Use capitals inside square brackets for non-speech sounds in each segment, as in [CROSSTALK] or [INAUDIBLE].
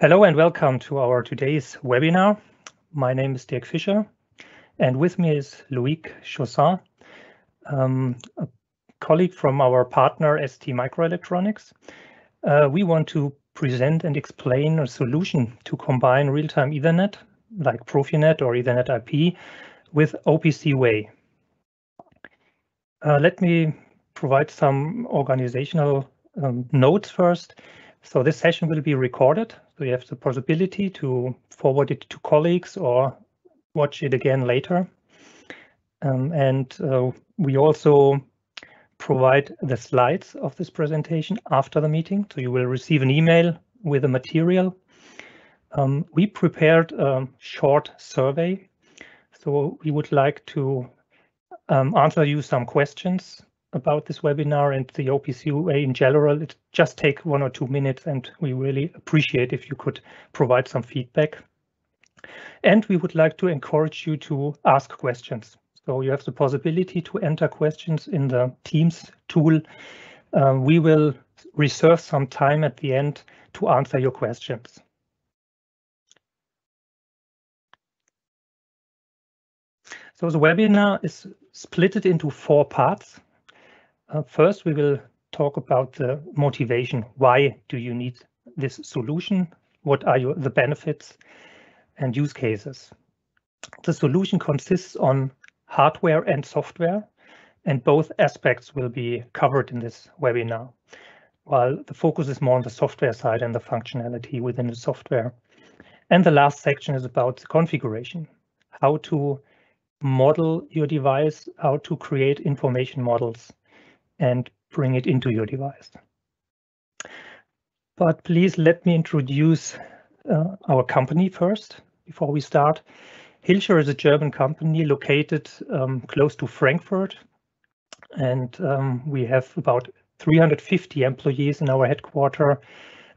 Hello and welcome to our today's webinar. My name is Dirk Fischer, and with me is Loic Chaussin, um, a colleague from our partner ST Microelectronics. Uh, we want to present and explain a solution to combine real-time Ethernet, like Profinet or Ethernet IP, with OPC UA. Uh, let me provide some organizational um, notes first. So this session will be recorded. So you have the possibility to forward it to colleagues or watch it again later. Um, and uh, we also provide the slides of this presentation after the meeting. So you will receive an email with the material. Um, we prepared a short survey. So we would like to um, answer you some questions about this webinar and the OPC UA in general. It just take one or two minutes and we really appreciate if you could provide some feedback. And we would like to encourage you to ask questions. So you have the possibility to enter questions in the Teams tool. Uh, we will reserve some time at the end to answer your questions. So the webinar is split into four parts. Uh, first, we will talk about the motivation. Why do you need this solution? What are your, the benefits and use cases? The solution consists on hardware and software, and both aspects will be covered in this webinar, while the focus is more on the software side and the functionality within the software. And the last section is about the configuration, how to model your device, how to create information models and bring it into your device. But please let me introduce uh, our company first before we start. Hilscher is a German company located um, close to Frankfurt, and um, we have about 350 employees in our headquarter,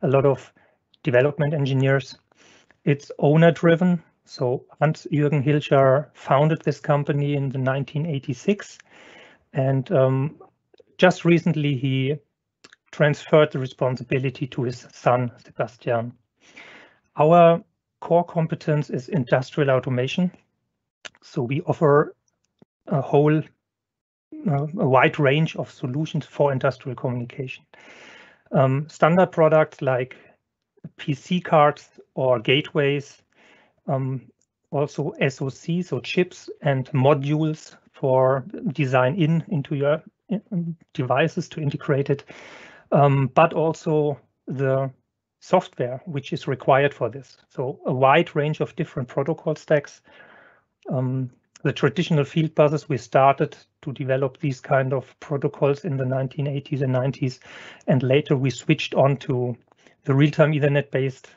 a lot of development engineers. It's owner-driven, so Hans-Jürgen Hilscher founded this company in the 1986, and um, just recently, he transferred the responsibility to his son, Sebastian. Our core competence is industrial automation. So we offer a whole, uh, a wide range of solutions for industrial communication. Um, standard products like PC cards or gateways, um, also SOCs, so chips and modules for design in into your devices to integrate it, um, but also the software which is required for this. So a wide range of different protocol stacks. Um, the traditional field buses, we started to develop these kind of protocols in the 1980s and 90s, and later we switched on to the real-time Ethernet-based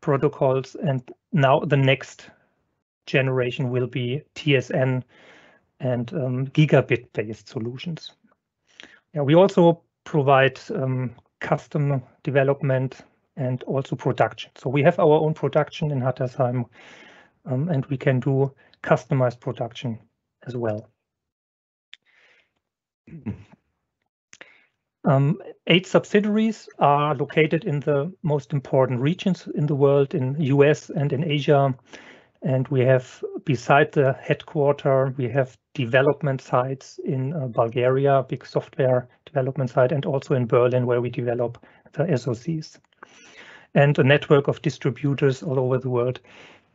protocols, and now the next generation will be TSN and um, gigabit-based solutions. Yeah, we also provide um, custom development and also production. So we have our own production in Hattersheim, um, and we can do customized production as well. [CLEARS THROAT] Um, eight subsidiaries are located in the most important regions in the world, in US and in Asia. And we have, beside the headquarter, we have development sites in uh, Bulgaria, big software development site, and also in Berlin, where we develop the SoCs. And a network of distributors all over the world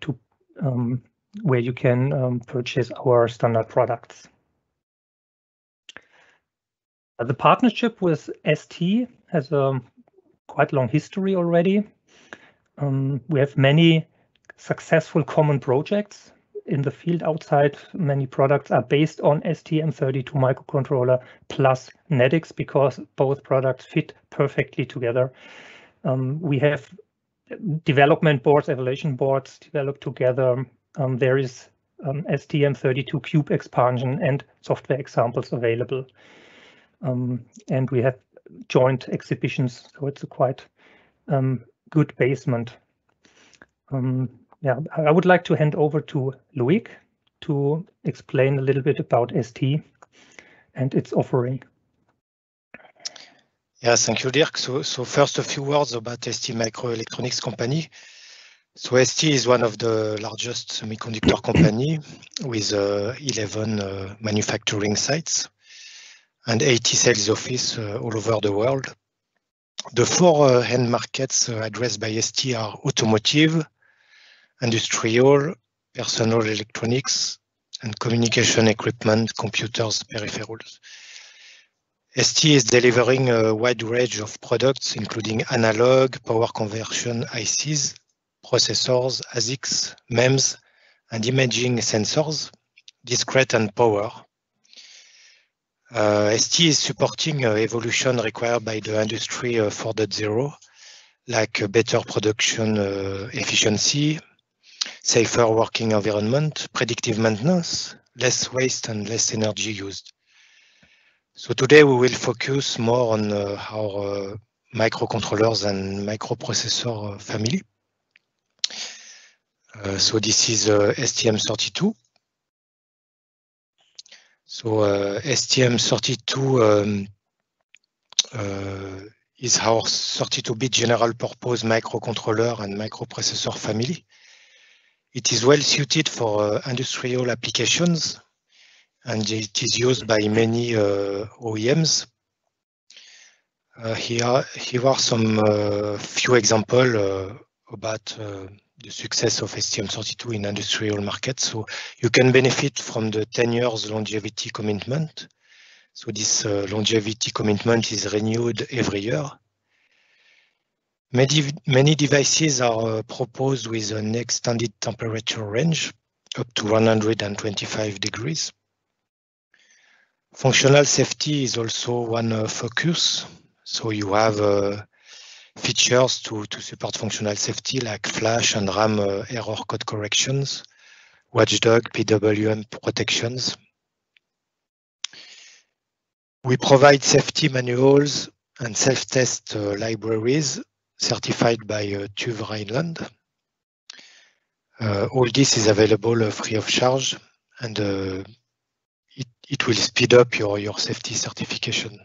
to um, where you can um, purchase our standard products. Uh, the partnership with ST has a quite long history already. Um, we have many successful common projects in the field outside. Many products are based on STM32 microcontroller plus NetX because both products fit perfectly together. Um, we have development boards, evaluation boards developed together. Um, there is um, STM32 cube expansion and software examples available. Um, and we have joint exhibitions, so it's a quite um, good basement. Um, yeah, I would like to hand over to Loic to explain a little bit about ST and its offering. Yeah, thank you, Dirk. So, so first a few words about ST Microelectronics company. So ST is one of the largest semiconductor company with uh, 11 uh, manufacturing sites and 80 sales office uh, all over the world. The four uh, end markets uh, addressed by ST are automotive, industrial, personal electronics, and communication equipment, computers, peripherals. ST is delivering a wide range of products, including analog, power conversion ICs, processors, ASICs, MEMS, and imaging sensors, discrete and power. Uh, ST is supporting uh, evolution required by the industry uh, 4.0, like better production uh, efficiency, safer working environment, predictive maintenance, less waste and less energy used. So today we will focus more on uh, our uh, microcontrollers and microprocessor family. Uh, so this is uh, STM32. So uh, STM32 um, uh, is our 32-bit general purpose microcontroller and microprocessor family. It is well suited for uh, industrial applications and it is used by many uh, OEMs. here, here are some few examples about the success of STM32 in industrial markets. So you can benefit from the 10 years longevity commitment. So this uh, longevity commitment is renewed every year. Many, many devices are uh, proposed with an extended temperature range up to 125 degrees. Functional safety is also one uh, focus. So you have uh, features to, to support functional safety like flash and RAM uh, error code corrections, watchdog PWM protections. We provide safety manuals and self-test uh, libraries certified by uh, TÜV Rheinland. Uh, all this is available uh, free of charge and it, it will speed up your, your safety certification.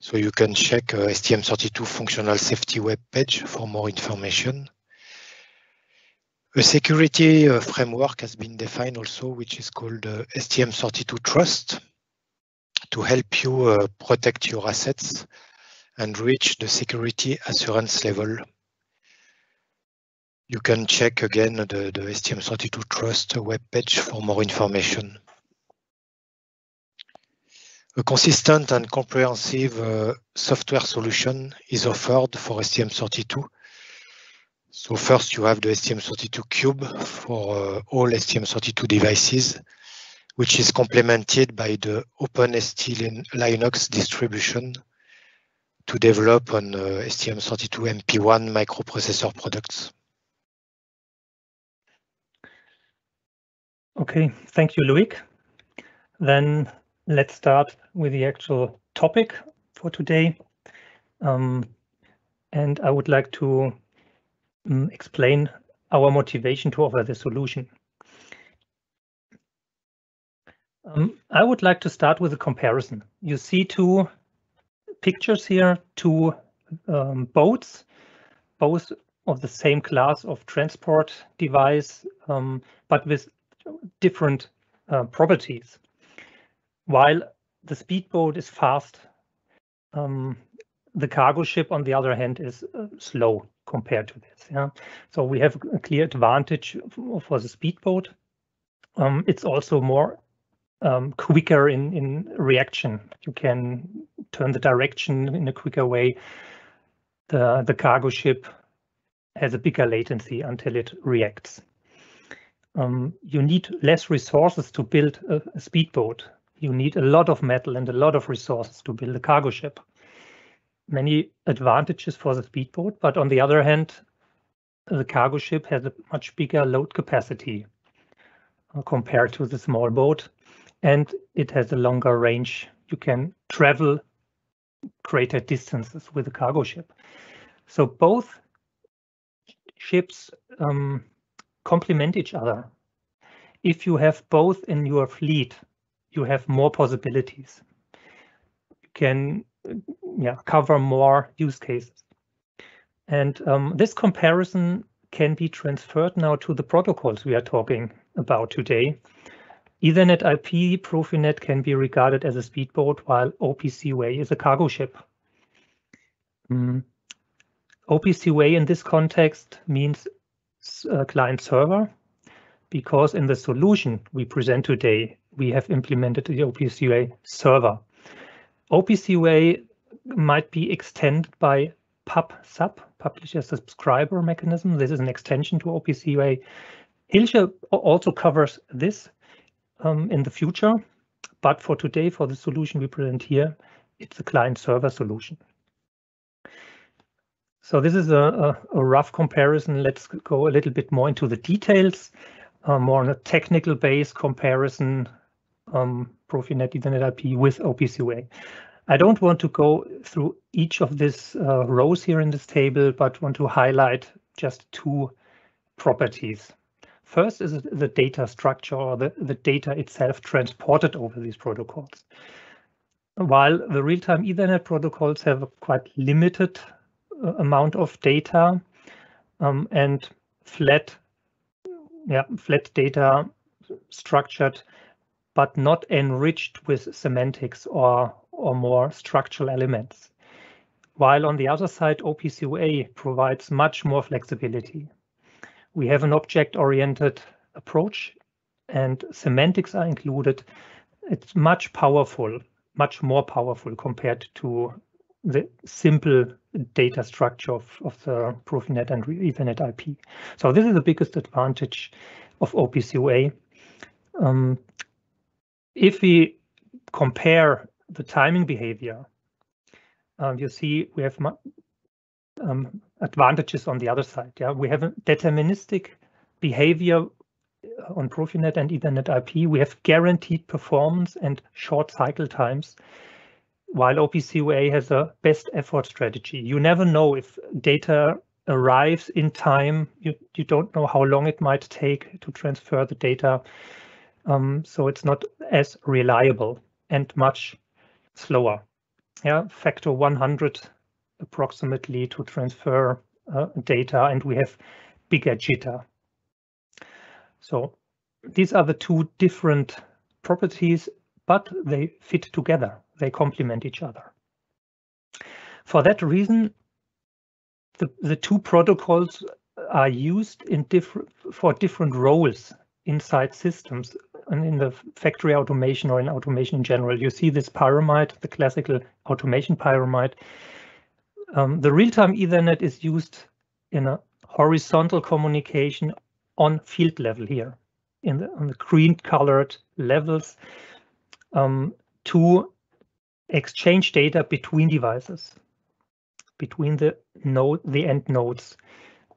So you can check uh, STM32 functional safety web page for more information. A security uh, framework has been defined also, which is called uh, STM32 Trust to help you protect your assets and reach the security assurance level. You can check again the, the STM32 Trust web page for more information. A consistent and comprehensive uh, software solution is offered for STM32. So first you have the STM32 Cube for uh, all STM32 devices, which is complemented by the OpenST Linux distribution to develop on uh, STM32 MP1 microprocessor products. Okay, thank you, Loic. Then let's start with the actual topic for today. Um, and I would like to um, explain our motivation to offer the solution. Um, I would like to start with a comparison. You see two pictures here, two um, boats, both of the same class of transport device, um, but with different uh, properties while the speedboat is fast, um, the cargo ship, on the other hand, is uh, slow compared to this. Yeah, so we have a clear advantage for the speedboat. Um, it's also more um, quicker in in reaction. You can turn the direction in a quicker way. The the cargo ship has a bigger latency until it reacts. Um, you need less resources to build a, a speedboat you need a lot of metal and a lot of resources to build a cargo ship. Many advantages for the speedboat, but on the other hand, the cargo ship has a much bigger load capacity uh, compared to the small boat, and it has a longer range. You can travel greater distances with a cargo ship. So both ships um, complement each other. If you have both in your fleet, you have more possibilities. You can yeah, cover more use cases. And um, this comparison can be transferred now to the protocols we are talking about today. Ethernet IP Profinet can be regarded as a speedboat, while OPC UA is a cargo ship. Mm. OPC UA in this context means uh, client server, because in the solution we present today, we have implemented the OPC UA server. OPC UA might be extended by pub sub, publisher subscriber mechanism. This is an extension to OPC UA. Hilscher also covers this um, in the future, but for today, for the solution we present here, it's a client server solution. So this is a, a, a, rough comparison. Let's go a little bit more into the details, uh, more on a technical base comparison, um, Profinet Ethernet IP with OPC UA. I don't want to go through each of these uh, rows here in this table, but want to highlight just two properties. First is the data structure or the, the data itself transported over these protocols. While the real-time Ethernet protocols have a quite limited uh, amount of data um, and flat, yeah, flat data structured, but not enriched with semantics or or more structural elements. While on the other side, OPC UA provides much more flexibility. We have an object-oriented approach and semantics are included. It's much powerful, much more powerful compared to the simple data structure of, of the Profinet and Ethernet IP. So this is the biggest advantage of OPC UA. Um, if we compare the timing behavior, um, you see we have um, advantages on the other side. Yeah, we have a deterministic behavior on Profinet and Ethernet IP. We have guaranteed performance and short cycle times, while OPC UA has a best effort strategy. You never know if data arrives in time. You, you don't know how long it might take to transfer the data. Um, so it's not as reliable and much slower. Yeah, factor 100 approximately to transfer uh, data, and we have bigger jitter. So these are the two different properties, but they fit together. They complement each other. For that reason, the, the two protocols are used in different for different roles inside systems and in the factory automation or in automation in general. You see this pyramid, the classical automation pyramid. Um, the real-time Ethernet is used in a horizontal communication on field level here, in the, on the green-colored levels, um, to exchange data between devices, between the node, the end nodes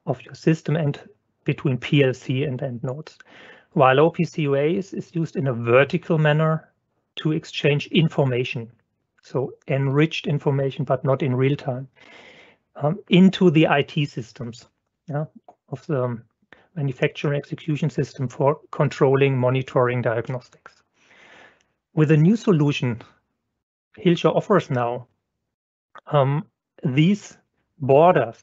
of your system and between PLC and end nodes. While OPC UA is, is used in a vertical manner to exchange information, so enriched information, but not in real time, um, into the IT systems yeah, of the manufacturing execution system for controlling, monitoring, diagnostics. With a new solution Hilscher offers now, um, these borders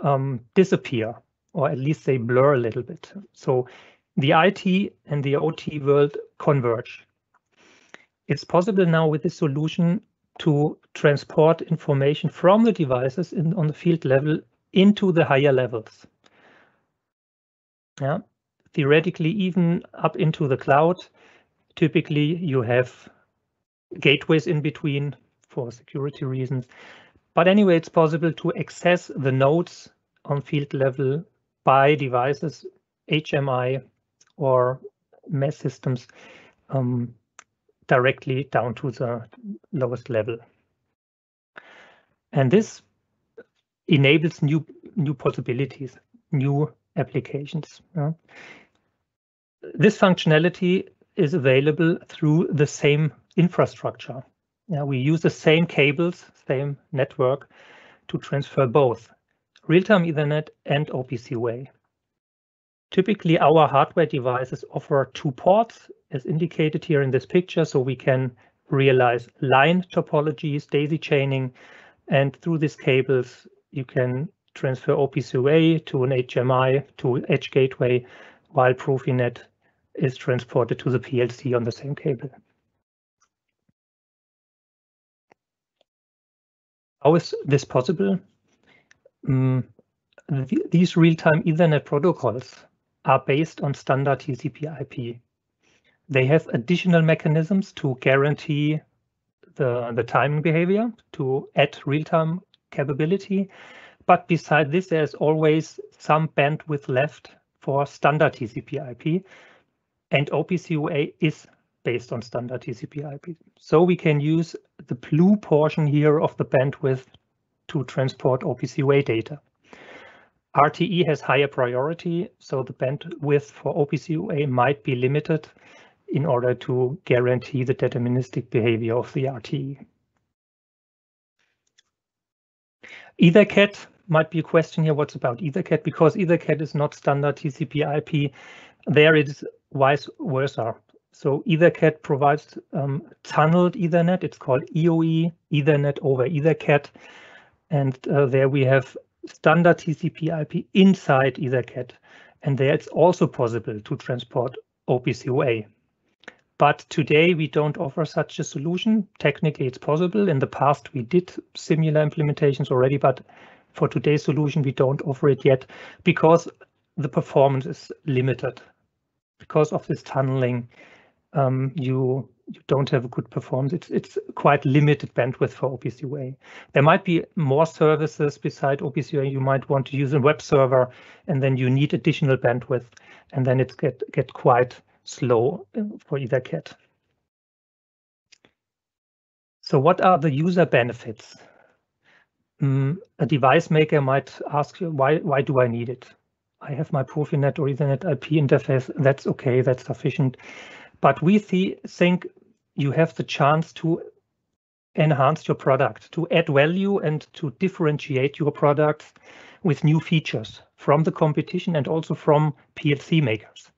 um, disappear, or at least they blur a little bit. So the IT and the OT world converge. It's possible now with this solution to transport information from the devices in, on the field level into the higher levels. Yeah, theoretically, even up into the cloud. Typically, you have gateways in between for security reasons. But anyway, it's possible to access the nodes on field level by devices, HMI, or MES systems um, directly down to the lowest level. And this enables new new possibilities, new applications. Yeah. This functionality is available through the same infrastructure. Yeah, we use the same cables, same network to transfer both real-time Ethernet and OPC UA. Typically, our hardware devices offer two ports, as indicated here in this picture, so we can realize line topologies, daisy chaining, and through these cables, you can transfer OPC to an HMI to edge gateway, while Profinet is transported to the PLC on the same cable. How is this possible? Um, th these real-time Ethernet protocols are based on standard TCP/IP. They have additional mechanisms to guarantee the, the timing behavior, to add real-time capability. But beside this, there's always some bandwidth left for standard TCP/IP, and OPC is based on standard TCP/IP. So we can use the blue portion here of the bandwidth to transport OPC data. RTE has higher priority, so the bandwidth for OPC might be limited in order to guarantee the deterministic behavior of the RTE. EtherCAT might be a question here, what's about EtherCAT? Because EtherCAT is not standard TCP IP, there it is vice versa. So EtherCAT provides um, tunneled Ethernet, it's called EOE, Ethernet over EtherCAT. And uh, there we have standard TCP IP inside EtherCAT. And there it's also possible to transport OPC but today we don't offer such a solution. Technically, it's possible. In the past, we did similar implementations already, but for today's solution, we don't offer it yet because the performance is limited. Because of this tunneling, um, you you don't have a good performance. It's it's quite limited bandwidth for OPC There might be more services beside OPC You might want to use a web server, and then you need additional bandwidth, and then it's get get quite slow for EtherCAT. So what are the user benefits? Mm, a device maker might ask you, why, why do I need it? I have my Profinet or Ethernet IP interface. That's okay, that's sufficient. But we see, think you have the chance to enhance your product, to add value and to differentiate your products with new features from the competition and also from PLC makers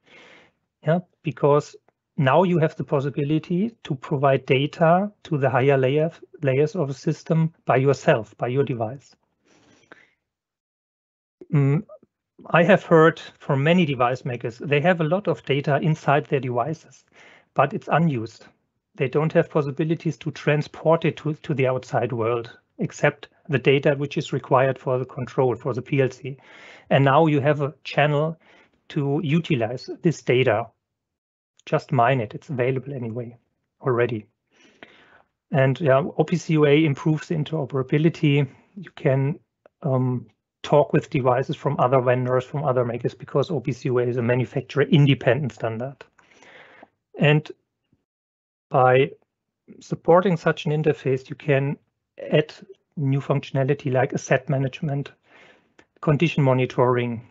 yeah, because now you have the possibility to provide data to the higher layer, layers of a system by yourself, by your device. Mm, I have heard from many device makers, they have a lot of data inside their devices, but it's unused. They don't have possibilities to transport it to, to the outside world, except the data which is required for the control, for the PLC. And now you have a channel to utilize this data just mine it. It's available anyway already. And yeah, OPC UA improves interoperability. You can um, talk with devices from other vendors, from other makers, because OPC UA is a manufacturer independent standard. And by supporting such an interface, you can add new functionality like asset management, condition monitoring,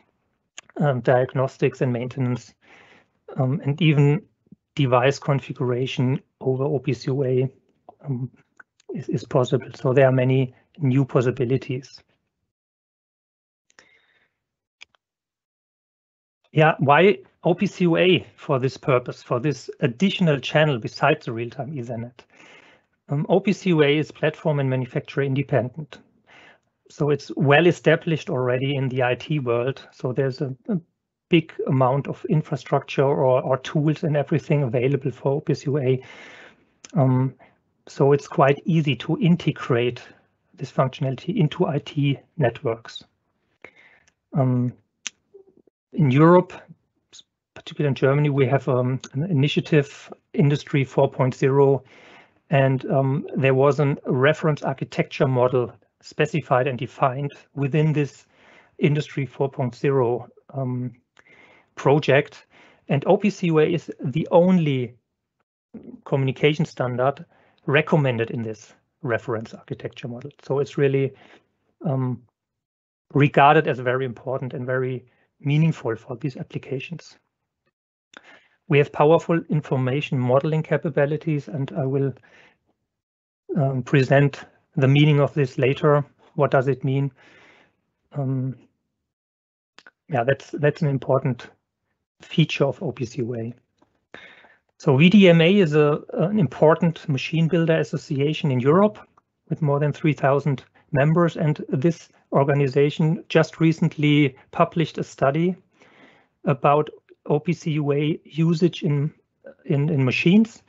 um, diagnostics and maintenance, um, and even device configuration over OPC UA um, is, is possible. So there are many new possibilities. Yeah, why OPC UA for this purpose, for this additional channel besides the real-time Ethernet? Um, OPC UA is platform and manufacturer independent. So it's well established already in the IT world. So there's a, a big amount of infrastructure or, or tools and everything available for OPC UA. Um, so it's quite easy to integrate this functionality into IT networks. Um, in Europe, particularly in Germany, we have um, an initiative, Industry 4.0, and um, there was a reference architecture model specified and defined within this Industry 4.0 um, project. And OPC UA is the only communication standard recommended in this reference architecture model. So it's really um, regarded as very important and very meaningful for these applications. We have powerful information modeling capabilities, and I will um, present the meaning of this later. What does it mean? Um, yeah, that's that's an important feature of OPC UA. So VDMA is a, an important machine builder association in Europe with more than 3,000 members. And this organization just recently published a study about OPC UA usage in, in, in machines.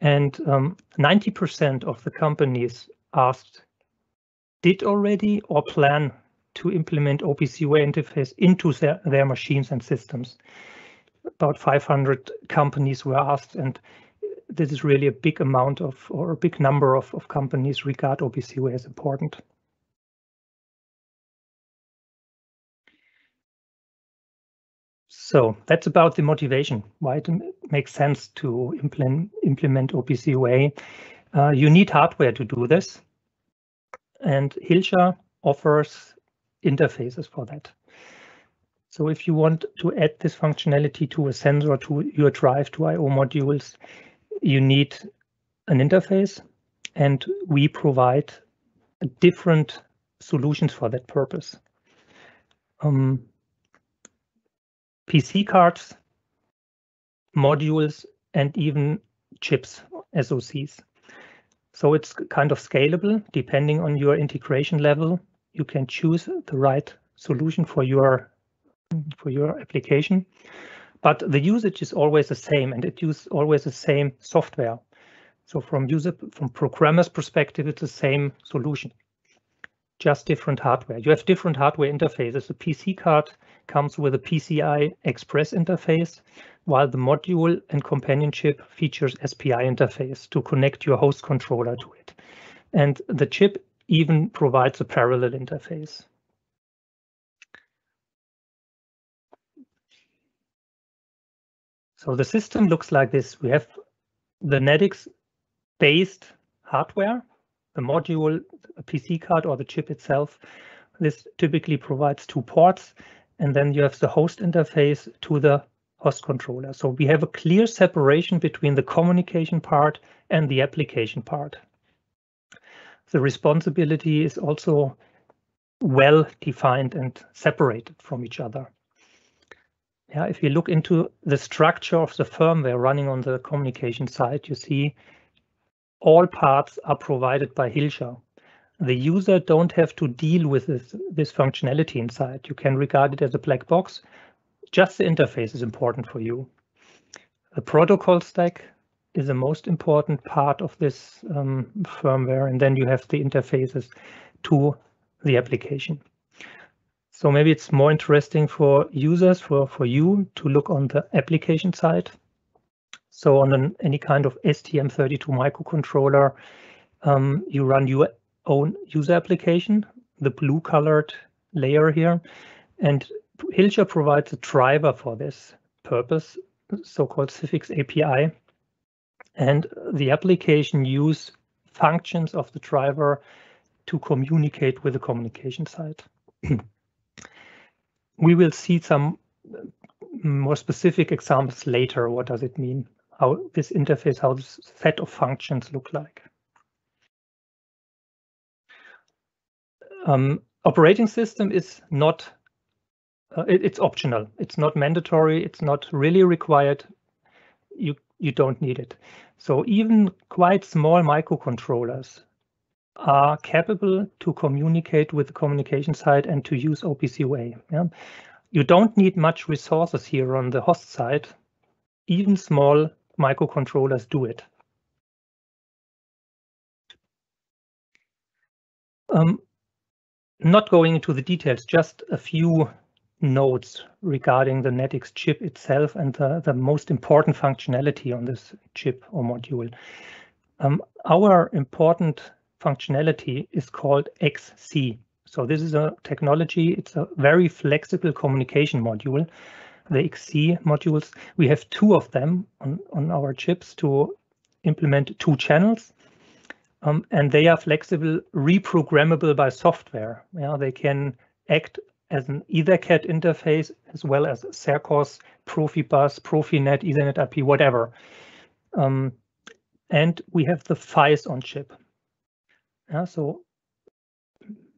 And 90% um, of the companies asked did already or plan to implement OPC UA interface into their, their machines and systems. About 500 companies were asked, and this is really a big amount of, or a big number of, of companies regard OPC UA as important. So that's about the motivation, why it makes sense to implement, implement OPC UA. Uh, you need hardware to do this. And Hilscher offers interfaces for that. So if you want to add this functionality to a sensor, to your drive, to I.O. modules, you need an interface, and we provide different solutions for that purpose. Um, PC cards, modules, and even chips, SoCs. So it's kind of scalable depending on your integration level. You can choose the right solution for your for your application, but the usage is always the same, and it uses always the same software. So from user from programmer's perspective, it's the same solution just different hardware. You have different hardware interfaces. The PC card comes with a PCI Express interface, while the module and companion chip features SPI interface to connect your host controller to it. And the chip even provides a parallel interface. So the system looks like this. We have the NetX based hardware the module, a PC card or the chip itself. This typically provides two ports, and then you have the host interface to the host controller. So we have a clear separation between the communication part and the application part. The responsibility is also well defined and separated from each other. Yeah, if you look into the structure of the firmware running on the communication side, you see all parts are provided by Hilscher. The user don't have to deal with this, this functionality inside. You can regard it as a black box. Just the interface is important for you. The protocol stack is the most important part of this um, firmware, and then you have the interfaces to the application. So maybe it's more interesting for users, for, for you to look on the application side. So on an, any kind of STM32 microcontroller, um, you run your own user application, the blue colored layer here, and Hilscher provides a driver for this purpose, so-called cifX API. And the application use functions of the driver to communicate with the communication side. [CLEARS THROAT] we will see some more specific examples later. What does it mean? how this interface, how this set of functions look like. Um, operating system is not, uh, it, it's optional. It's not mandatory. It's not really required. You, you don't need it. So even quite small microcontrollers are capable to communicate with the communication side and to use OPC. Yeah? You don't need much resources here on the host side. Even small microcontrollers do it. Um, not going into the details, just a few notes regarding the NetX chip itself and the, the most important functionality on this chip or module. Um, our important functionality is called XC. So this is a technology, it's a very flexible communication module the XC modules. We have two of them on, on our chips to implement two channels. Um, and they are flexible, reprogrammable by software. Yeah, they can act as an EtherCAT interface as well as Sercos, Profibus, Profinet, Ethernet IP, whatever. Um, and we have the PHYs on chip. Yeah, so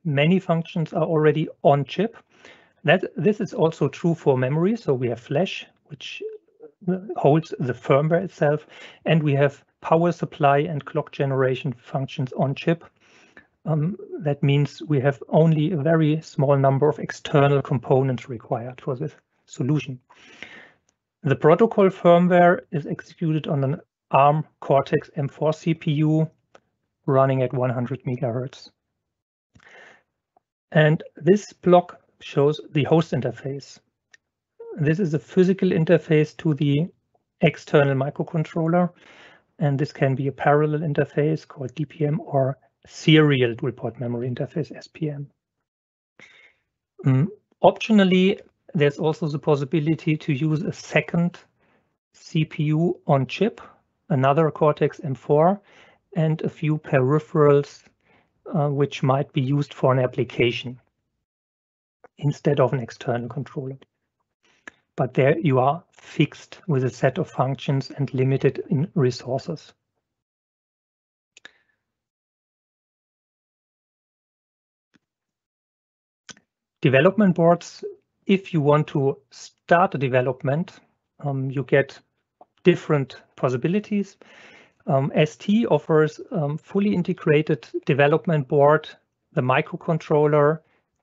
many functions are already on chip. That this is also true for memory. So we have flash, which holds the firmware itself, and we have power supply and clock generation functions on chip. Um, that means we have only a very small number of external components required for this solution. The protocol firmware is executed on an ARM Cortex M4 CPU running at 100 megahertz. And this block shows the host interface. This is a physical interface to the external microcontroller. And this can be a parallel interface called DPM or serial dual port memory interface SPM. Um, optionally, there's also the possibility to use a second CPU on chip, another Cortex M4, and a few peripherals uh, which might be used for an application instead of an external controller. But there you are fixed with a set of functions and limited in resources. Development boards, if you want to start a development, um, you get different possibilities. Um, ST offers um, fully integrated development board, the microcontroller,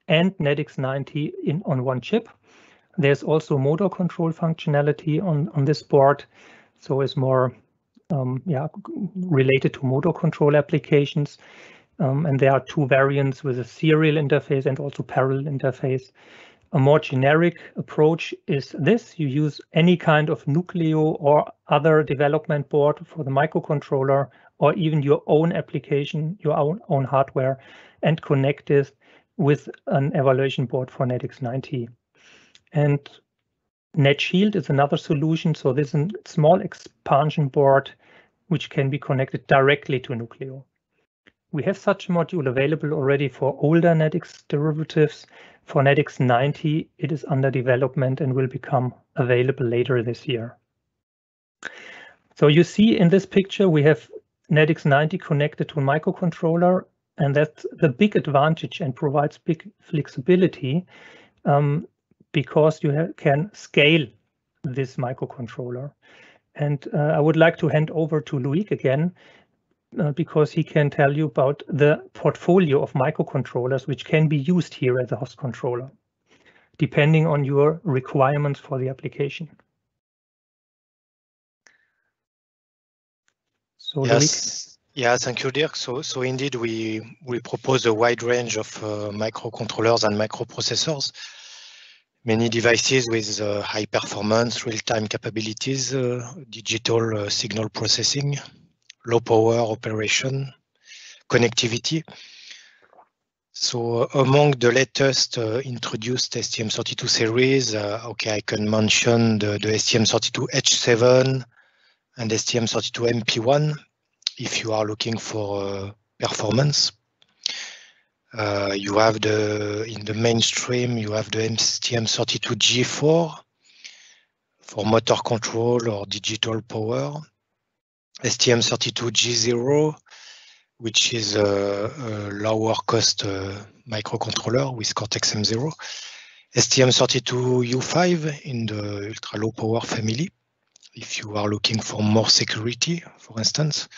and NetX 90 in on one chip. There's also motor control functionality on, on this board, so it's more um, yeah, related to motor control applications. Um, and there are two variants with a serial interface and also parallel interface. A more generic approach is this. You use any kind of Nucleo or other development board for the microcontroller or even your own application, your own, own hardware, and connect it with an evaluation board for NetX 90. And NetShield is another solution. So this is a small expansion board which can be connected directly to Nucleo. We have such a module available already for older NetX derivatives. For NetX 90, it is under development and will become available later this year. So you see in this picture, we have NetX 90 connected to a microcontroller, and that's the big advantage and provides big flexibility um, because you can scale this microcontroller. And uh, I would like to hand over to Loic again, uh, because he can tell you about the portfolio of microcontrollers which can be used here as a host controller, depending on your requirements for the application. So yes. Yeah, thank you, Dirk. So, so indeed, we we propose a wide range of uh, microcontrollers and microprocessors. Many devices with uh, high performance, real-time capabilities, uh, digital uh, signal processing, low power operation, connectivity. So among the latest uh, introduced STM32 series, uh, okay, I can mention the, the STM32H7 and STM32MP1 if you are looking for uh, performance. Uh, you have the, in the mainstream, you have the STM32G4 for motor control or digital power. STM32G0, which is a, a lower cost uh, microcontroller with Cortex M0. STM32U5 in the ultra low power family, if you are looking for more security, for instance.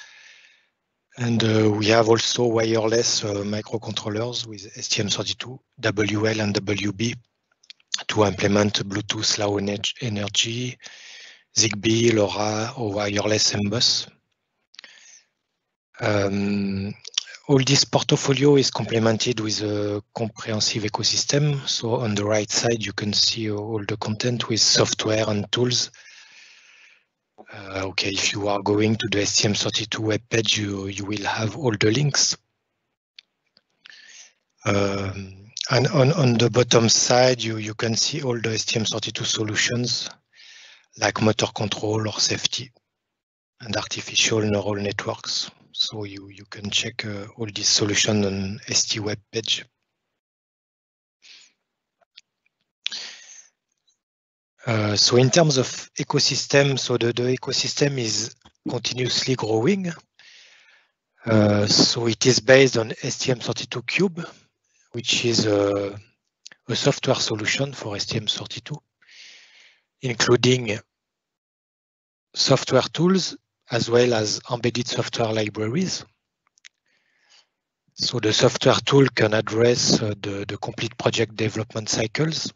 And uh, we have also wireless uh, microcontrollers with STM32, WL and WB to implement Bluetooth Low Energy, ZigBee, LoRa, or wireless MBUS. Um, all this portfolio is complemented with a comprehensive ecosystem. So on the right side, you can see all the content with software and tools. Uh, okay, if you are going to the STM32 web page, you, you will have all the links. Um, and on, on the bottom side, you, you can see all the STM32 solutions like motor control or safety and artificial neural networks. So you, you can check uh, all these solutions on ST web page. Uh, so in terms of ecosystem, so the, the ecosystem is continuously growing. Uh, so it is based on STM32Cube, which is a, a software solution for STM32 including software tools as well as embedded software libraries. So the software tool can address uh, the, the complete project development cycles,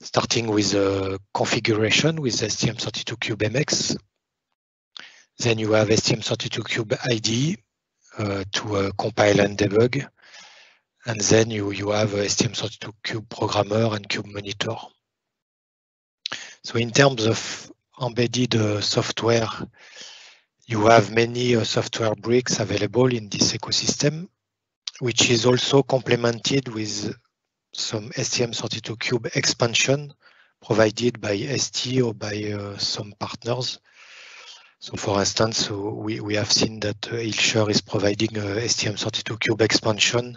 starting with a configuration with STM32CubeMX. Then you have STM32Cube IDE uh, to uh, compile and debug. And then you, you have STM32Cube Programmer and Cube Monitor. So in terms of embedded uh, software, you have many uh, software bricks available in this ecosystem, which is also complemented with some STM32Cube expansion provided by ST or by uh, some partners. So for instance, we, we have seen that uh, Hilscher is providing a STM32Cube expansion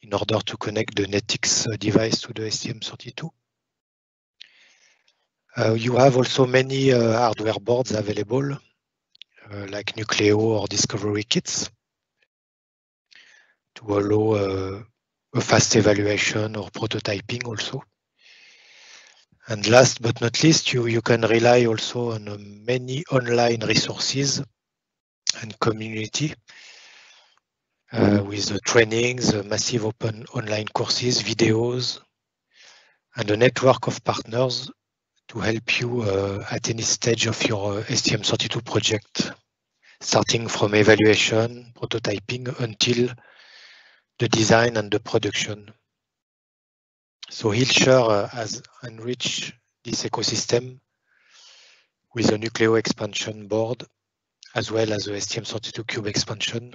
in order to connect the NetX uh, device to the STM32. Uh, you have also many uh, hardware boards available, uh, like Nucleo or Discovery kits, to allow uh, a fast evaluation or prototyping also. And last but not least, you, you can rely also on many online resources and community uh, with the trainings, massive open online courses, videos, and a network of partners to help you uh, at any stage of your uh, STM32 project, starting from evaluation, prototyping until the design and the production. So Hilscher uh, has enriched this ecosystem with a Nucleo expansion board, as well as the STM32Cube expansion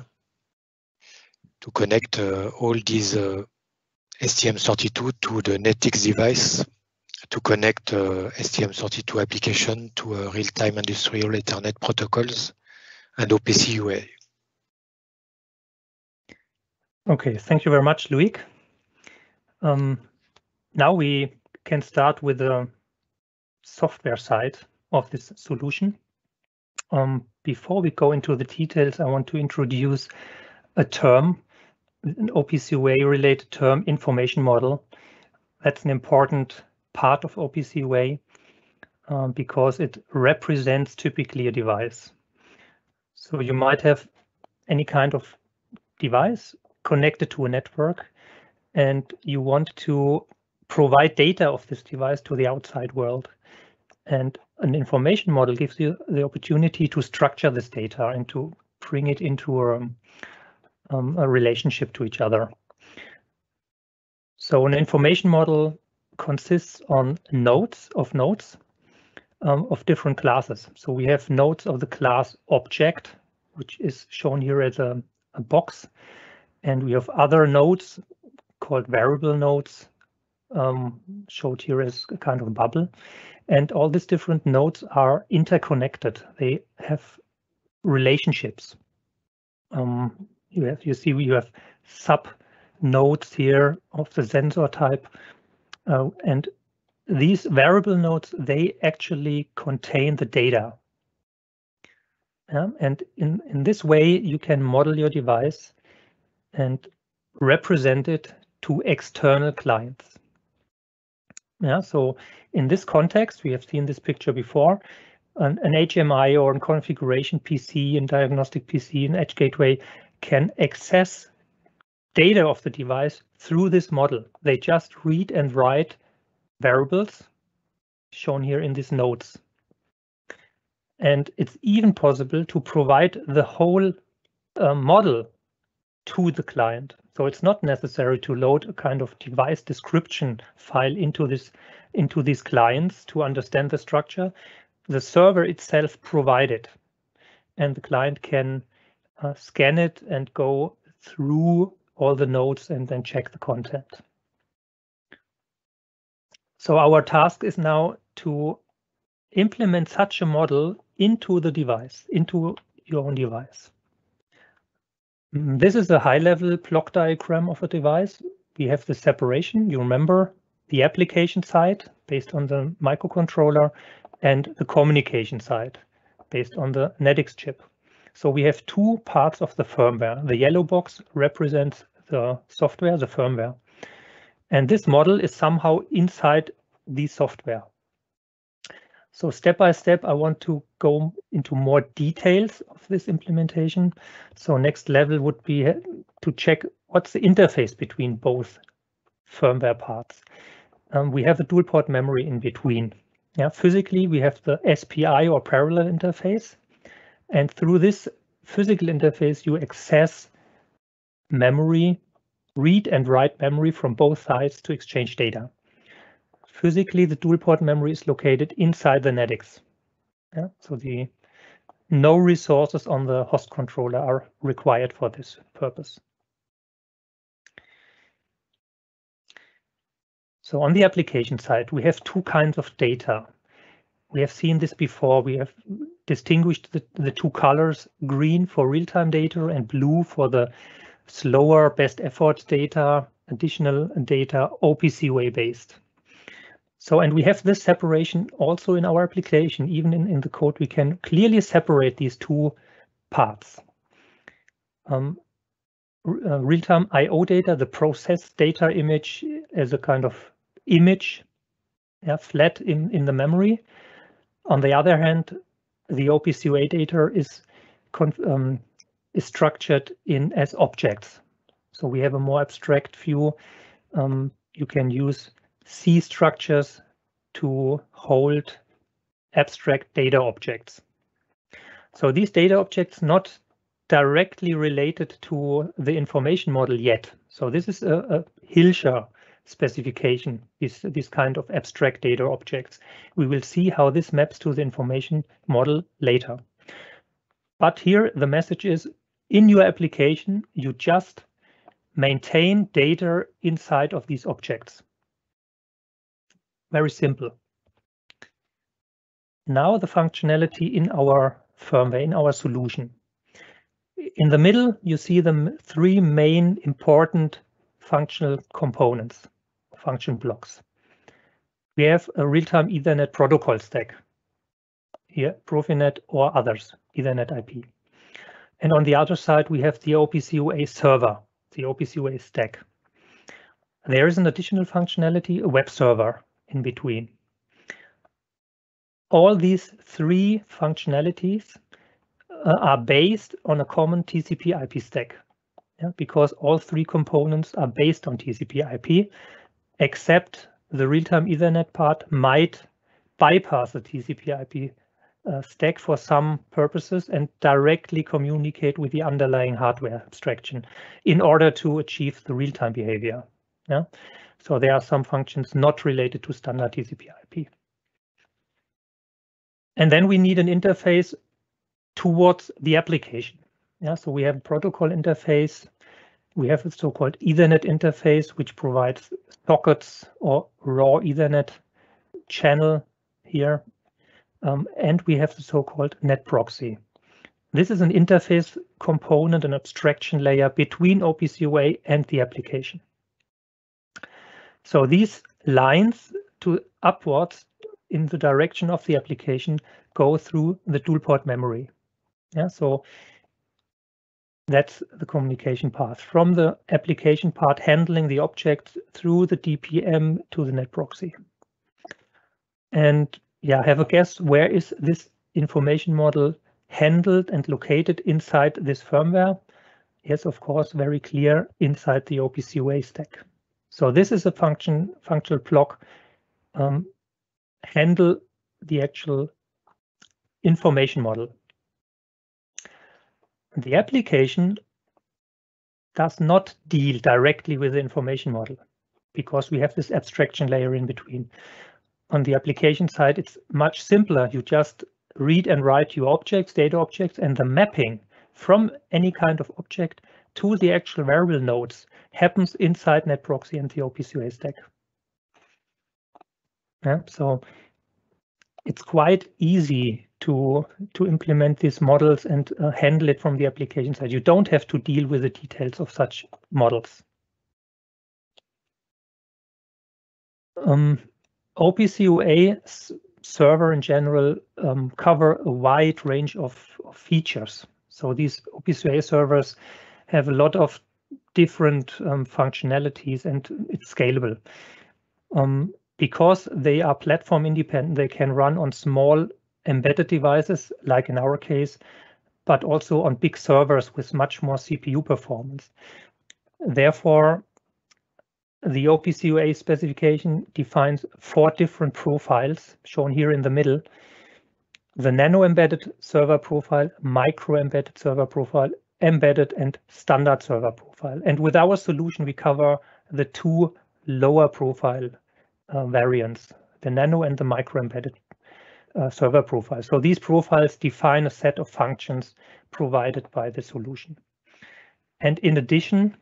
to connect uh, all these uh, STM32 to the NetX device to connect uh, STM32 application to uh, real-time industrial Ethernet protocols and OPC UA. Okay, thank you very much, Loic. Um, now we can start with the software side of this solution. Um, before we go into the details, I want to introduce a term, an OPC related term, information model. That's an important part of OPC um, because it represents typically a device. So you might have any kind of device connected to a network and you want to provide data of this device to the outside world. And an information model gives you the opportunity to structure this data and to bring it into a, um, a relationship to each other. So an information model consists on nodes of nodes um, of different classes. So we have nodes of the class object, which is shown here as a, a box. And we have other nodes called variable nodes, um, showed here as a kind of bubble. And all these different nodes are interconnected. They have relationships. Um, you have you see you have sub nodes here of the sensor type. Uh, and these variable nodes, they actually contain the data. And in, in this way, you can model your device and represent it to external clients. Yeah, so in this context, we have seen this picture before, an, an HMI or a configuration PC and diagnostic PC and edge gateway can access data of the device through this model. They just read and write variables shown here in these nodes. And it's even possible to provide the whole uh, model to the client. So it's not necessary to load a kind of device description file into this into these clients to understand the structure. The server itself provided, and the client can uh, scan it and go through all the nodes and then check the content. So our task is now to implement such a model into the device, into your own device. Mm, this is a high-level block diagram of a device. We have the separation. You remember the application side based on the microcontroller and the communication side based on the NetX chip. So we have two parts of the firmware. The yellow box represents the software, the firmware. And this model is somehow inside the software. So step by step, I want to go into more details of this implementation. So next level would be to check what's the interface between both firmware parts. Um, we have a dual port memory in between. Yeah, physically, we have the SPI or parallel interface. And through this physical interface, you access memory, read and write memory from both sides to exchange data. Physically, the dual port memory is located inside the NetX. Yeah, so the no resources on the host controller are required for this purpose. So on the application side, we have two kinds of data. We have seen this before. We have distinguished the, the two colors, green for real-time data and blue for the slower best effort data, additional data, OPC UA based. So, and we have this separation also in our application, even in, in the code, we can clearly separate these two parts. Um, uh, real-time I.O. data, the processed data image as a kind of image yeah, flat in, in the memory. On the other hand, the OPC data is, um, is structured in as objects. So we have a more abstract view. Um, you can use C structures to hold abstract data objects. So these data objects not directly related to the information model yet. So this is a, a Hilscher specification, this, this kind of abstract data objects. We will see how this maps to the information model later. But here the message is in your application, you just maintain data inside of these objects. Very simple. Now the functionality in our firmware, in our solution. In the middle, you see the three main important functional components function blocks. We have a real-time Ethernet protocol stack. Here, Profinet or others, Ethernet IP. And on the other side, we have the OPC UA server, the OPC UA stack. There is an additional functionality, a web server in between. All these three functionalities uh, are based on a common TCP IP stack yeah, because all three components are based on TCP IP except the real-time Ethernet part might bypass the TCP IP uh, stack for some purposes and directly communicate with the underlying hardware abstraction in order to achieve the real-time behavior. Yeah, so there are some functions not related to standard TCP IP. And then we need an interface towards the application. Yeah, so we have a protocol interface we have a so-called Ethernet interface, which provides sockets or raw Ethernet channel here. Um, and we have the so-called net proxy. This is an interface component, an abstraction layer between OPC UA and the application. So these lines to upwards in the direction of the application go through the dual port memory. Yeah, so that's the communication path from the application part handling the object through the DPM to the net proxy. And yeah, have a guess, where is this information model handled and located inside this firmware? Yes, of course, very clear inside the OPC UA stack. So this is a function functional block um, handle the actual information model the application does not deal directly with the information model because we have this abstraction layer in between. On the application side, it's much simpler. You just read and write your objects, data objects, and the mapping from any kind of object to the actual variable nodes happens inside NetProxy and the OPC UA stack. Yeah, so it's quite easy to to implement these models and uh, handle it from the application side. You don't have to deal with the details of such models. Um, OPC UA server in general um, cover a wide range of, of, features. So these OPC UA servers have a lot of different um, functionalities and it's scalable. Um, because they are platform independent, they can run on small embedded devices, like in our case, but also on big servers with much more CPU performance. Therefore, the OPC UA specification defines four different profiles shown here in the middle. The nano embedded server profile, micro embedded server profile, embedded and standard server profile. And with our solution, we cover the two lower profile uh, variants, the nano and the micro embedded uh, server profile. So these profiles define a set of functions provided by the solution. And in addition,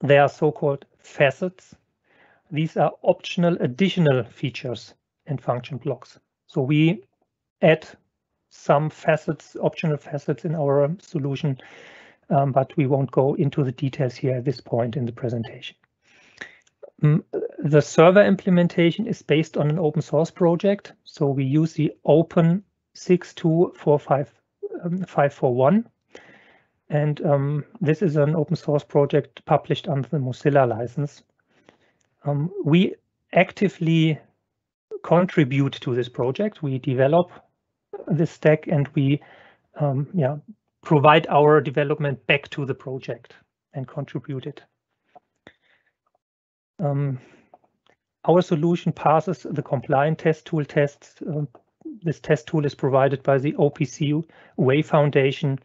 there are so-called facets. These are optional additional features and function blocks. So we add some facets, optional facets in our solution, um, but we won't go into the details here at this point in the presentation. The server implementation is based on an open source project. So we use the Open 6245541. Um, and um, this is an open source project published under the Mozilla license. Um, we actively contribute to this project. We develop this stack and we um, yeah, provide our development back to the project and contribute it. Um, our solution passes the compliant test tool tests. Um, this test tool is provided by the OPC UA Foundation,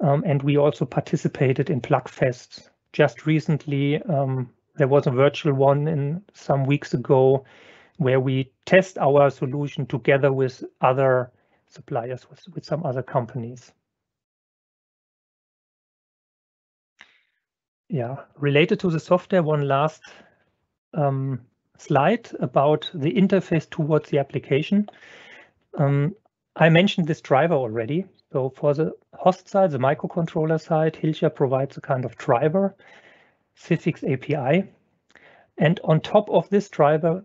um, and we also participated in PlugFest. Just recently, um, there was a virtual one in some weeks ago where we test our solution together with other suppliers, with, with some other companies. Yeah, related to the software, one last um, slide about the interface towards the application. Um, I mentioned this driver already. So for the host side, the microcontroller side, Hilscher provides a kind of driver, cifX API. And on top of this driver,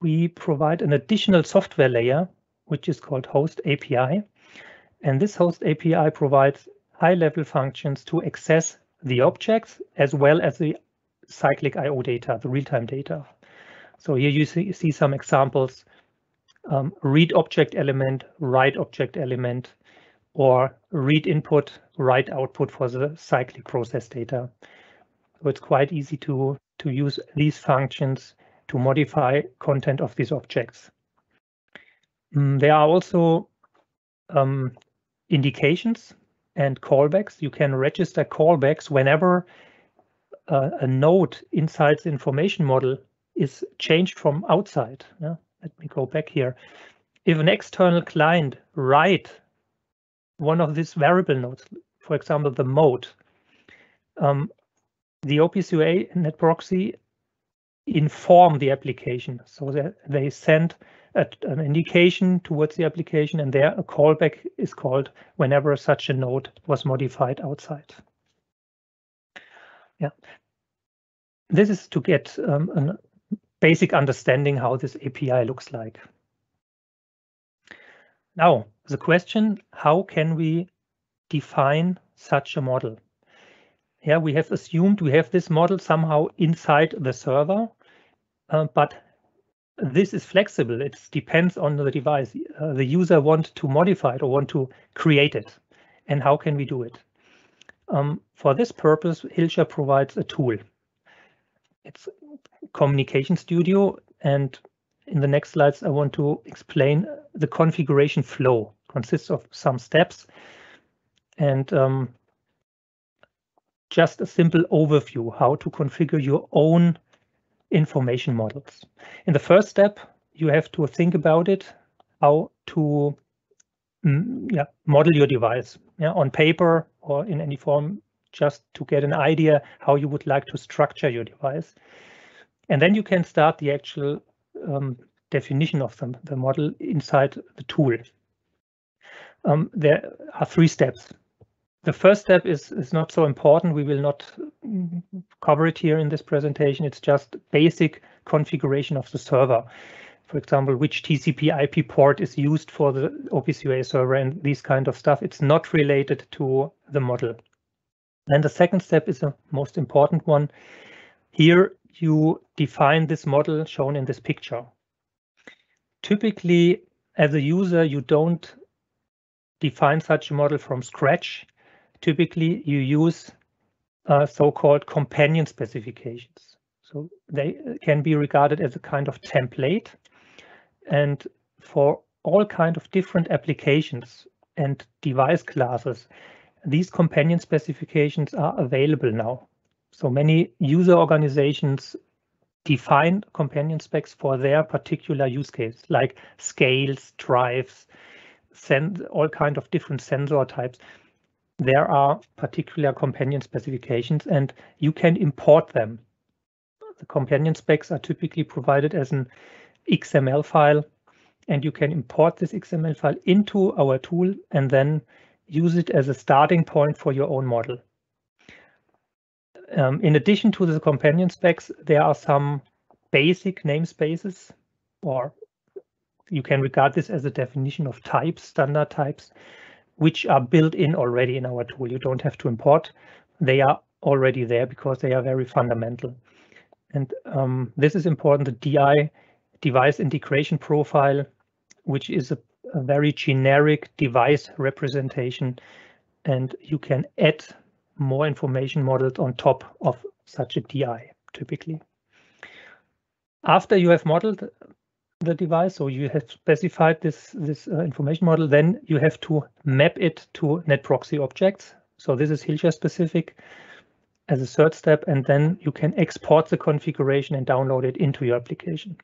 we provide an additional software layer, which is called Host API. And this Host API provides high-level functions to access the objects as well as the cyclic I.O. data, the real-time data. So here you see, see some examples, um, read object element, write object element, or read input, write output for the cyclic process data. So it's quite easy to, to use these functions to modify content of these objects. Mm, there are also um, indications and callbacks. You can register callbacks whenever uh, a node inside the information model is changed from outside. Yeah? Let me go back here. If an external client write one of these variable nodes, for example, the mode, um, the OPC UA net proxy inform the application. So that they send a, an indication towards the application and there a callback is called whenever such a node was modified outside. Yeah, this is to get um, a basic understanding how this API looks like. Now, the question, how can we define such a model? Yeah, we have assumed we have this model somehow inside the server, uh, but this is flexible. It depends on the device. Uh, the user want to modify it or want to create it. And how can we do it? Um, for this purpose, Hilscher provides a tool. It's Communication Studio. And in the next slides, I want to explain the configuration flow. Consists of some steps and um, just a simple overview how to configure your own information models. In the first step, you have to think about it, how to mm, yeah, model your device yeah, on paper or in any form, just to get an idea how you would like to structure your device. And then you can start the actual um, definition of the, the model inside the tool. Um, there are three steps. The first step is, is not so important. We will not mm, cover it here in this presentation. It's just basic configuration of the server. For example, which TCP IP port is used for the OPC UA server and these kind of stuff. It's not related to the model. Then the second step is the most important one. Here, you define this model shown in this picture. Typically, as a user, you don't define such a model from scratch. Typically, you use uh, so-called companion specifications. So they can be regarded as a kind of template. And for all kind of different applications and device classes, these companion specifications are available now. So many user organizations define companion specs for their particular use case, like scales, drives, send all kind of different sensor types. There are particular companion specifications and you can import them. The companion specs are typically provided as an XML file and you can import this XML file into our tool and then use it as a starting point for your own model. Um, in addition to the companion specs, there are some basic namespaces, or you can regard this as a definition of types, standard types, which are built in already in our tool. You don't have to import. They are already there because they are very fundamental. And um, this is important, the DI device integration profile, which is a, a very generic device representation. And you can add more information models on top of such a DI typically. After you have modeled the device, so you have specified this, this uh, information model, then you have to map it to NetProxy objects. So this is Hilscher specific as a third step, and then you can export the configuration and download it into your application.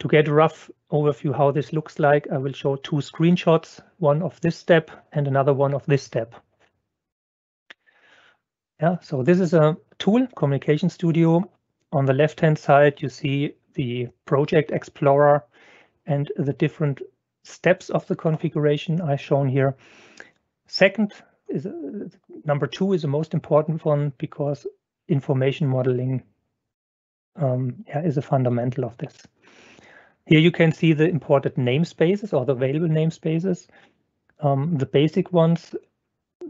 To get a rough overview how this looks like, I will show two screenshots, one of this step and another one of this step. Yeah, so this is a tool, Communication Studio. On the left-hand side, you see the Project Explorer and the different steps of the configuration I shown here. Second is uh, number two is the most important one because information modeling um, yeah, is a fundamental of this. Here you can see the imported namespaces or the available namespaces. Um, the basic ones,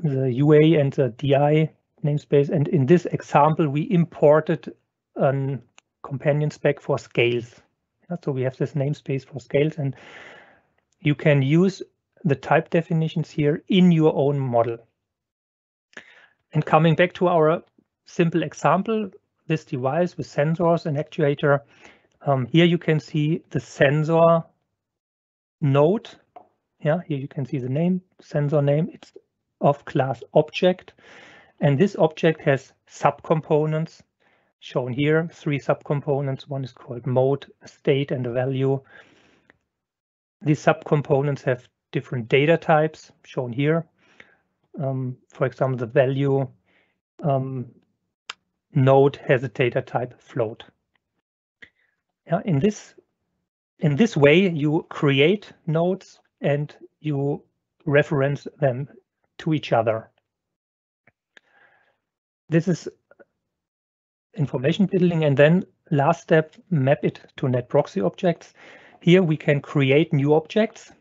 the UA and the DI namespace. And in this example, we imported a companion spec for scales. So we have this namespace for scales and you can use the type definitions here in your own model. And coming back to our simple example, this device with sensors and actuator, um, here you can see the sensor node. Yeah, here you can see the name, sensor name. It's of class object. And this object has subcomponents shown here, three subcomponents. One is called mode, state, and value. These subcomponents have different data types shown here. Um, for example, the value um, node has a data type float. In this in this way, you create nodes and you reference them to each other. This is information building and then last step, map it to NetProxy objects. Here we can create new objects.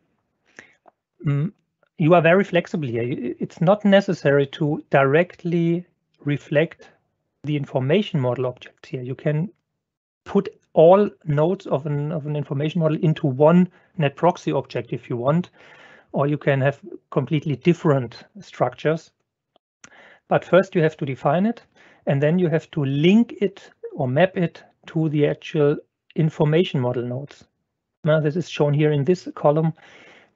Mm, you are very flexible here. It's not necessary to directly reflect the information model object here. You can put all nodes of an, of an information model into one NetProxy object if you want, or you can have completely different structures. But first you have to define it, and then you have to link it or map it to the actual information model nodes. Now, this is shown here in this column.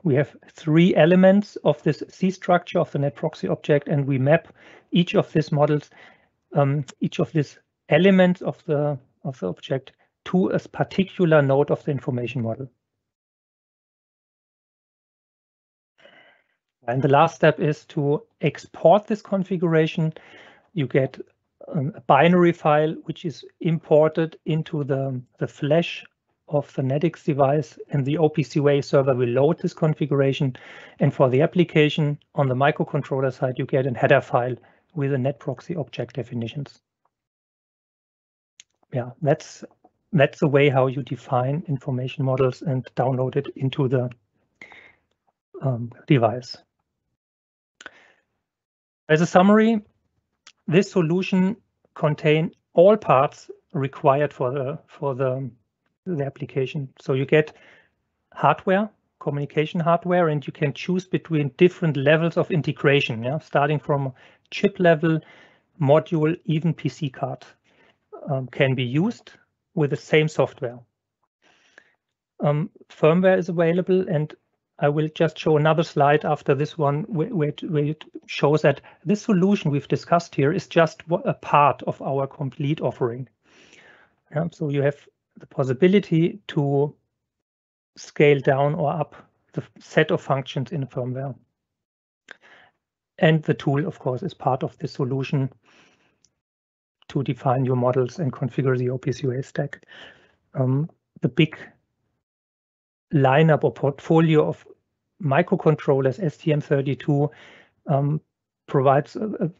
We have three elements of this C structure of the NetProxy object, and we map each of these models, um, each of these elements of the of the object to a particular node of the information model. And the last step is to export this configuration. You get a binary file which is imported into the, the flash of the NetX device and the OPC UA server will load this configuration. And for the application on the microcontroller side, you get a header file with the NetProxy object definitions. Yeah, that's that's the way how you define information models and download it into the um, device. As a summary, this solution contain all parts required for the for the the application. So you get hardware, communication hardware, and you can choose between different levels of integration, yeah, starting from chip level, module, even PC card um, can be used with the same software. Um, firmware is available, and I will just show another slide after this one where, it, shows that this solution we've discussed here is just a part of our complete offering. So you have the possibility to scale down or up the set of functions in firmware. And the tool, of course, is part of the solution to define your models and configure the OPC UA stack. Um, the big lineup or portfolio of microcontrollers, STM32, um, provides a, a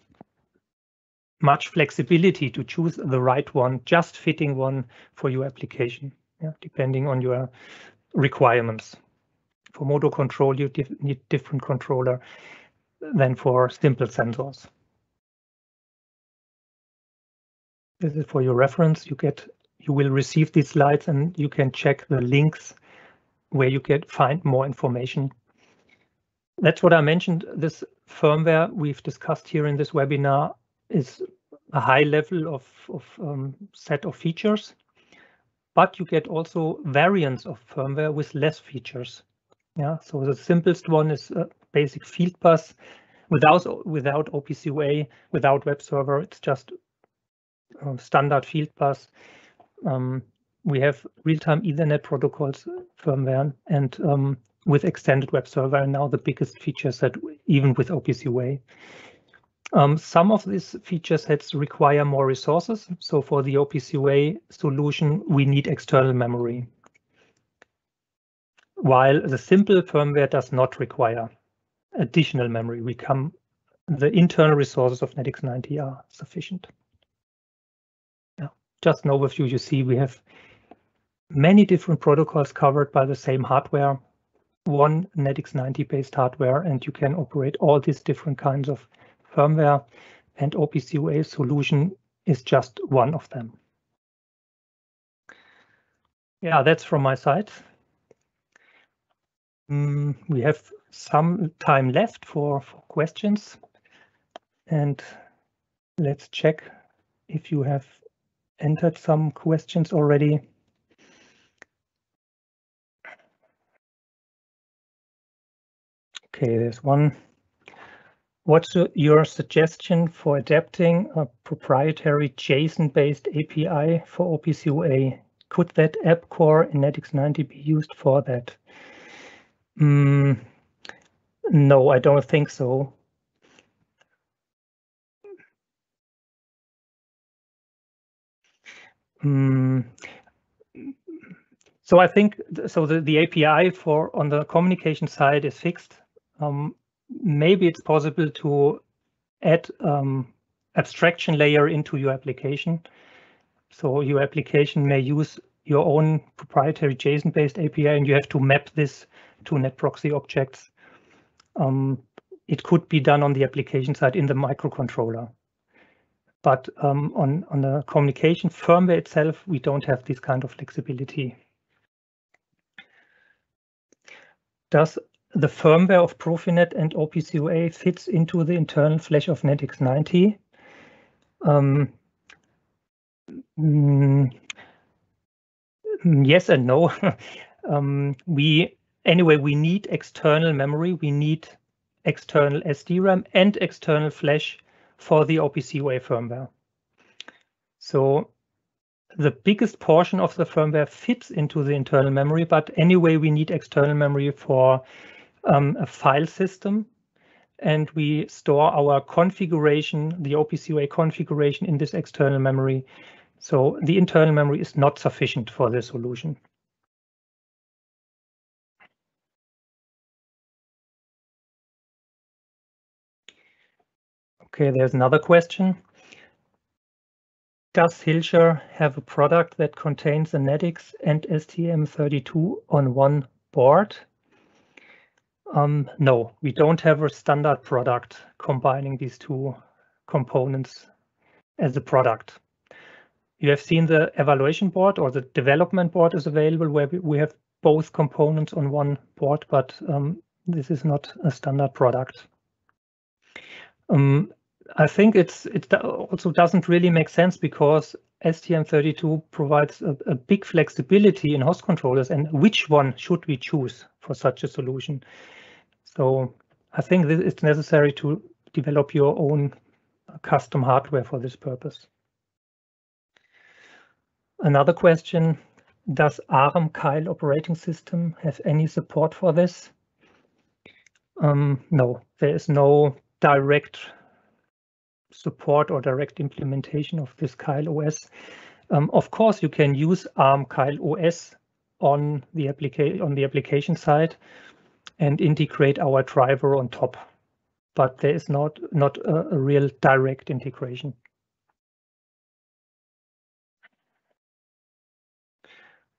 much flexibility to choose the right one, just fitting one for your application, yeah, depending on your requirements. For motor control, you need different controller than for simple sensors. This is for your reference. You get, you will receive these slides and you can check the links where you can find more information. That's what I mentioned. This firmware we've discussed here in this webinar is a high level of, of um, set of features, but you get also variants of firmware with less features. Yeah, so the simplest one is basic field bus without without OPC UA, without web server. It's just um, standard field bus. Um, we have real-time Ethernet protocols firmware and um, with extended web server and now the biggest feature set even with OPC UA. Um, some of these feature sets require more resources. So for the OPC UA solution, we need external memory. While the simple firmware does not require additional memory, we come the internal resources of NetX 90 are sufficient. Yeah, just an overview, you see we have many different protocols covered by the same hardware, one NetX 90 based hardware, and you can operate all these different kinds of firmware and OPC UA solution is just one of them. Yeah, that's from my side. Mm, we have some time left for, for questions. And let's check if you have entered some questions already. Okay, there's one. What's your suggestion for adapting a proprietary JSON-based API for OPC UA? Could that app core in NetX 90 be used for that? Mm, no, I don't think so. Mm, so I think so the, the API for on the communication side is fixed. Um, maybe it's possible to add um, abstraction layer into your application. So your application may use your own proprietary JSON-based API, and you have to map this to NetProxy objects. Um, it could be done on the application side in the microcontroller. But um, on, on the communication firmware itself, we don't have this kind of flexibility. Does the firmware of Profinet and OPC UA fits into the internal flash of NetX 90. Um, mm, yes and no. [LAUGHS] um, we anyway we need external memory. We need external SDRAM and external flash for the OPC UA firmware. So the biggest portion of the firmware fits into the internal memory, but anyway, we need external memory for um, a file system and we store our configuration, the OPC UA configuration in this external memory. So the internal memory is not sufficient for the solution. Okay, there's another question. Does Hilscher have a product that contains a NetX and STM32 on one board? Um, no, we don't have a standard product combining these two components as a product. You have seen the evaluation board or the development board is available where we have both components on one board, but um, this is not a standard product. Um, I think it's it also doesn't really make sense because STM32 provides a, a, big flexibility in host controllers and which one should we choose for such a solution. So I think this, it's necessary to develop your own custom hardware for this purpose. Another question, does ARM Keil operating system have any support for this? Um, no, there is no direct support or direct implementation of this Keil OS. Um, of course, you can use ARM Keil OS on the on the application side and integrate our driver on top, but there is not not a, a real direct integration.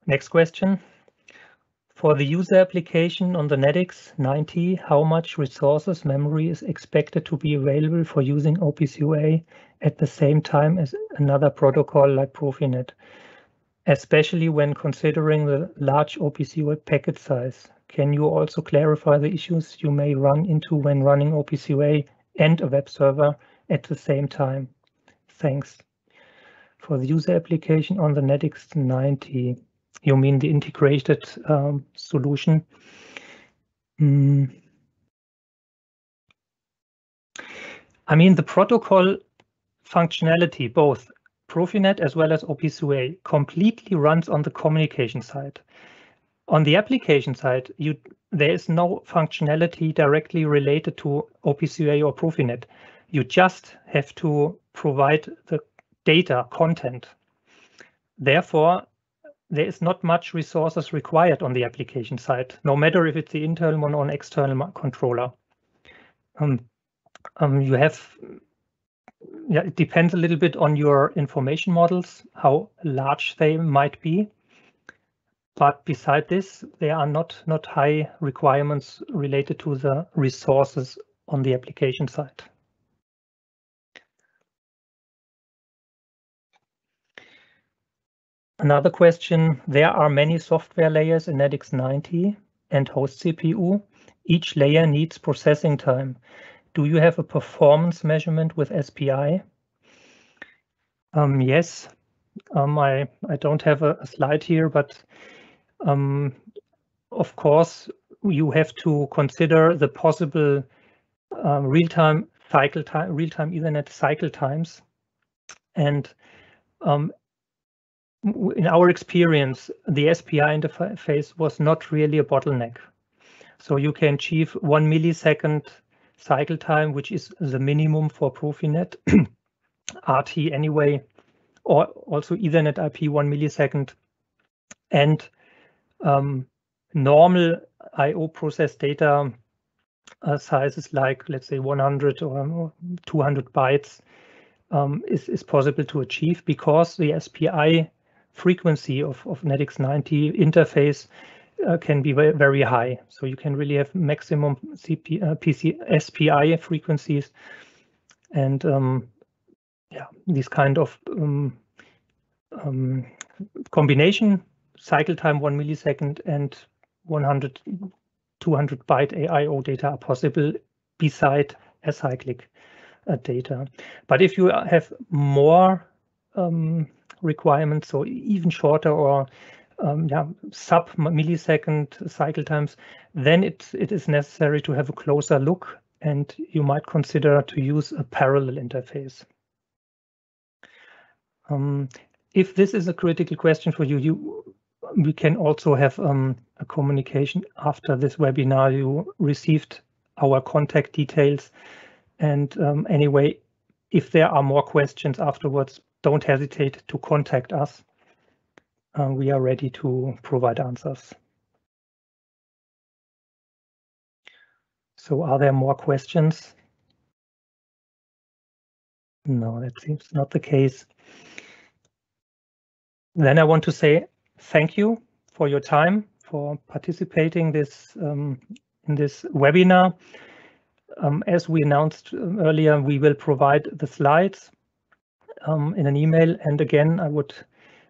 Next question. For the user application on the NetX 90, how much resources memory is expected to be available for using OPC at the same time as another protocol like Profinet, especially when considering the large OPC packet size? Can you also clarify the issues you may run into when running OPC and a web server at the same time? Thanks. For the user application on the NetX 90, you mean the integrated um, solution? Mm. I mean, the protocol functionality, both Profinet as well as OPC completely runs on the communication side. On the application side, you there is no functionality directly related to OPC or Profinet. You just have to provide the data content. Therefore, there is not much resources required on the application side, no matter if it's the internal one or an external controller. Um, um, you have, yeah, it depends a little bit on your information models, how large they might be. But beside this, there are not, not high requirements related to the resources on the application side. Another question, there are many software layers in NetX 90 and host CPU. Each layer needs processing time. Do you have a performance measurement with SPI? Um, yes, um, I, I don't have a, a slide here, but um, of course, you have to consider the possible um, real-time cycle time, real-time Ethernet cycle times. And um, in our experience, the SPI interface was not really a bottleneck. So you can achieve one millisecond cycle time, which is the minimum for Profinet, [CLEARS THROAT] RT anyway, or also Ethernet IP one millisecond. And um, normal I.O. process data uh, sizes like, let's say, 100 or 200 bytes um, is, is possible to achieve because the SPI frequency of, of NetX 90 interface uh, can be very, high. So you can really have maximum CP, uh, PC, SPI frequencies. And um, yeah, this kind of um, um, combination, cycle time one millisecond and 100, 200 byte AIO data are possible beside acyclic uh, data. But if you have more um, requirements, so even shorter or um, yeah, sub millisecond cycle times, then it, it is necessary to have a closer look and you might consider to use a parallel interface. Um, if this is a critical question for you, you we can also have um, a communication after this webinar. You received our contact details. And um, anyway, if there are more questions afterwards, don't hesitate to contact us. Uh, we are ready to provide answers. So are there more questions? No, that seems not the case. Then I want to say thank you for your time, for participating this um, in this webinar. Um, as we announced um, earlier, we will provide the slides um, in an email. And again, I would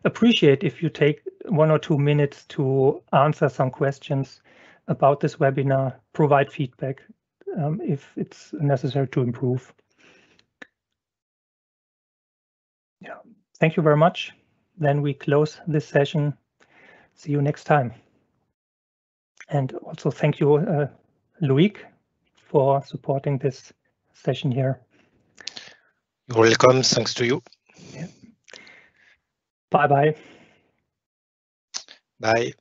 appreciate if you take one or two minutes to answer some questions about this webinar, provide feedback um, if it's necessary to improve. Yeah, thank you very much. Then we close this session. See you next time. And also thank you, uh, Loic, for supporting this session here. You're welcome. Thanks to you. Yeah. Bye-bye. Bye.